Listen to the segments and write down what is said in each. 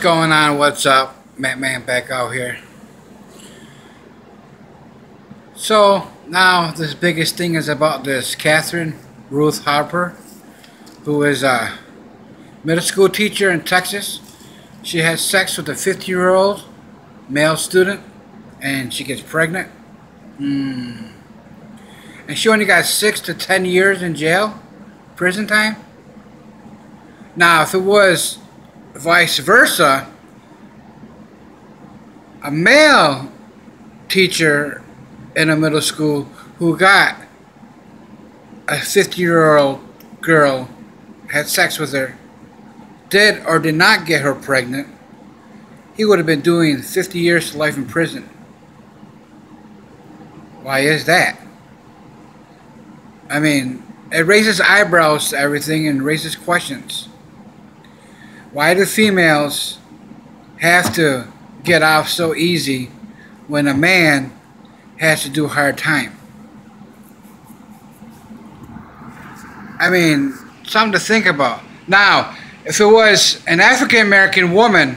going on? What's up? Matt Man back out here. So now this biggest thing is about this Catherine Ruth Harper, who is a middle school teacher in Texas. She has sex with a 50 year old male student and she gets pregnant. Mm. And she only got six to ten years in jail, prison time. Now, if it was vice versa, a male teacher in a middle school who got a 50 year old girl, had sex with her, did or did not get her pregnant, he would have been doing 50 years to life in prison. Why is that? I mean, it raises eyebrows to everything and raises questions. Why do females have to get off so easy when a man has to do hard time? I mean, something to think about. Now, if it was an African American woman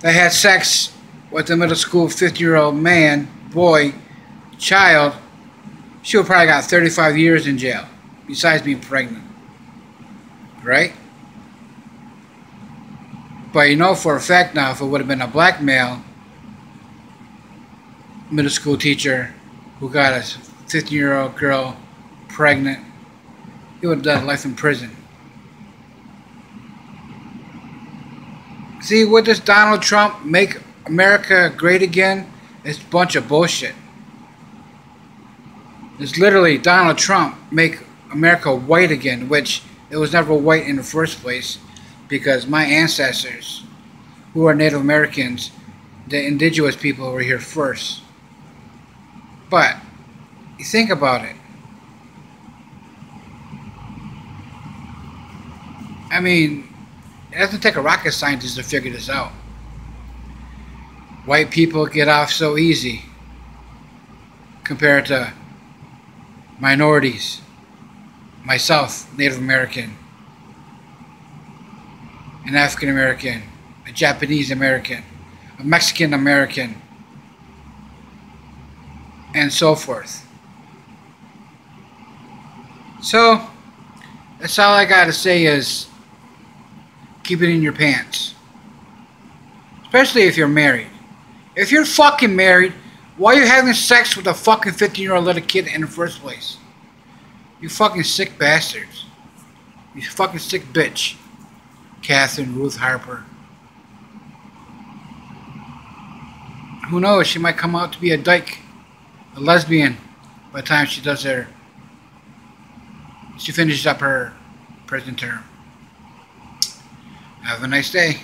that had sex with a middle school 50 year old man, boy, child, she would probably got 35 years in jail, besides being pregnant. Right? But you know for a fact now, if it would have been a black male middle school teacher who got a 15 year old girl pregnant, he would have done life in prison. See, what does Donald Trump make America great again? It's a bunch of bullshit. It's literally Donald Trump make America white again, which it was never white in the first place because my ancestors, who are Native Americans, the indigenous people were here first. But you think about it. I mean, it doesn't take a rocket scientist to figure this out. White people get off so easy compared to minorities, myself, Native American, an African American, a Japanese American, a Mexican American, and so forth. So, that's all I gotta say is keep it in your pants. Especially if you're married. If you're fucking married, why are you having sex with a fucking 15 year old little kid in the first place? You fucking sick bastards. You fucking sick bitch. Catherine Ruth Harper. Who knows? She might come out to be a dyke, a lesbian, by the time she does her. She finishes up her prison term. Have a nice day.